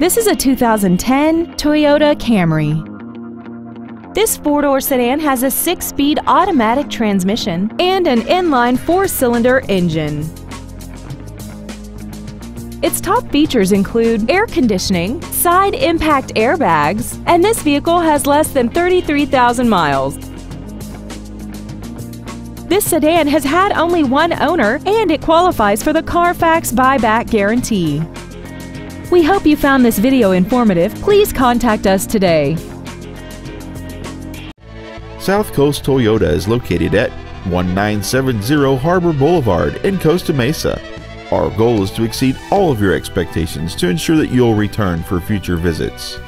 This is a 2010 Toyota Camry. This four-door sedan has a six-speed automatic transmission and an inline four-cylinder engine. Its top features include air conditioning, side impact airbags, and this vehicle has less than 33,000 miles. This sedan has had only one owner and it qualifies for the Carfax buyback guarantee. We hope you found this video informative. Please contact us today. South Coast Toyota is located at 1970 Harbor Boulevard in Costa Mesa. Our goal is to exceed all of your expectations to ensure that you'll return for future visits.